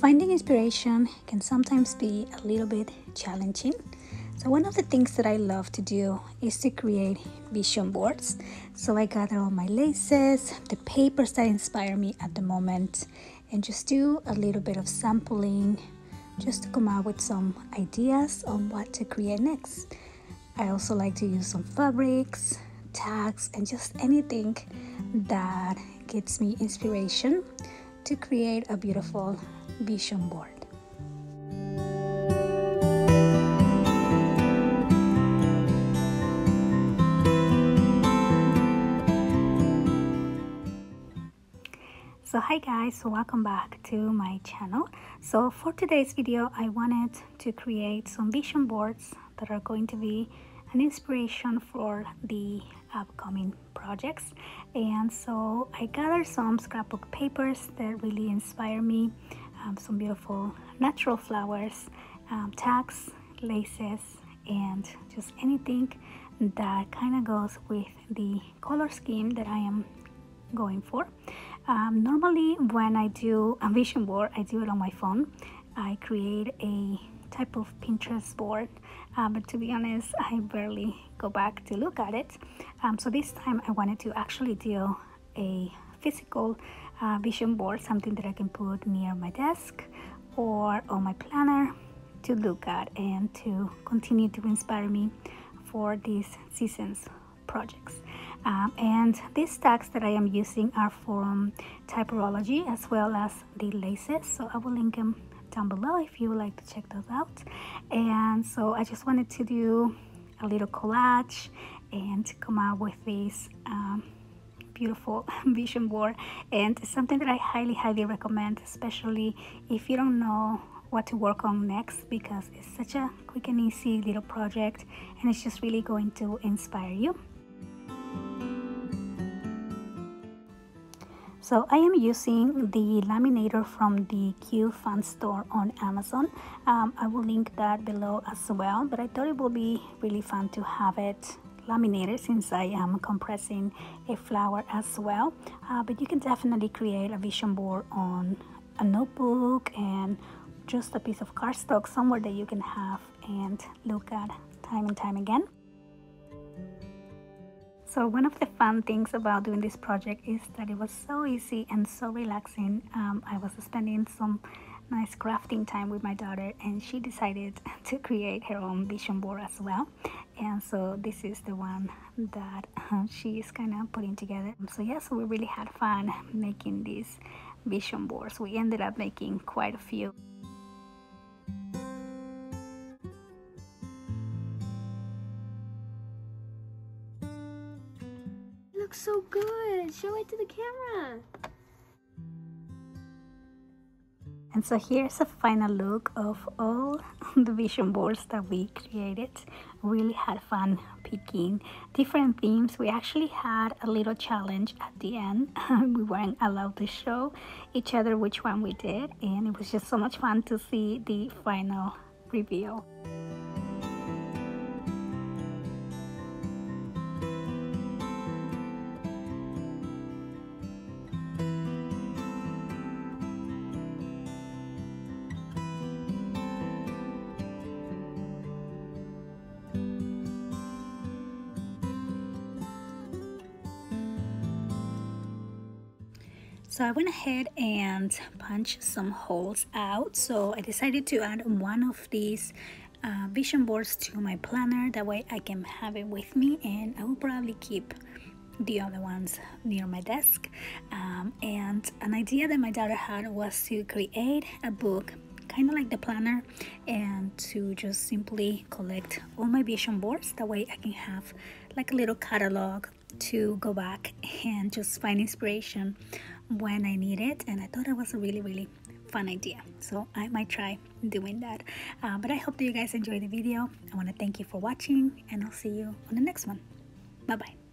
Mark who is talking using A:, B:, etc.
A: Finding inspiration can sometimes be a little bit challenging. So, one of the things that I love to do is to create vision boards. So, I gather all my laces, the papers that inspire me at the moment, and just do a little bit of sampling just to come up with some ideas on what to create next. I also like to use some fabrics, tags, and just anything that gets me inspiration to create a beautiful vision board. So hi guys, welcome back to my channel. So for today's video, I wanted to create some vision boards that are going to be an inspiration for the upcoming projects and so I gathered some scrapbook papers that really inspire me um, some beautiful natural flowers, um, tags, laces, and just anything that kind of goes with the color scheme that I am going for. Um, normally when I do a vision board, I do it on my phone. I create a type of Pinterest board, uh, but to be honest, I barely go back to look at it. Um, so this time I wanted to actually do a physical uh, vision board, something that I can put near my desk or on my planner to look at and to continue to inspire me for these seasons projects. Um, and these tags that I am using are from Taperlogy as well as the laces. So I will link them down below if you would like to check those out. And so I just wanted to do a little collage and come out with these um, beautiful vision board and something that I highly highly recommend especially if you don't know what to work on next because it's such a quick and easy little project and it's just really going to inspire you So I am using the laminator from the Qfun store on Amazon. Um, I will link that below as well, but I thought it would be really fun to have it laminated since I am compressing a flower as well. Uh, but you can definitely create a vision board on a notebook and just a piece of cardstock somewhere that you can have and look at time and time again. So one of the fun things about doing this project is that it was so easy and so relaxing. Um, I was spending some nice crafting time with my daughter and she decided to create her own vision board as well. And so this is the one that she is kind of putting together. So yeah so we really had fun making these vision boards. We ended up making quite a few.
B: Looks so good. Show it to the camera
A: And so here's a final look of all the vision boards that we created. Really had fun picking different themes. We actually had a little challenge at the end. we weren't allowed to show each other which one we did and it was just so much fun to see the final reveal. So I went ahead and punched some holes out. So I decided to add one of these uh, vision boards to my planner. That way I can have it with me and I will probably keep the other ones near my desk. Um, and an idea that my daughter had was to create a book kind of like the planner and to just simply collect all my vision boards that way I can have like a little catalog to go back and just find inspiration when I need it and I thought it was a really really fun idea. So I might try doing that. Uh, but I hope that you guys enjoyed the video. I want to thank you for watching and I'll see you on the next one. Bye bye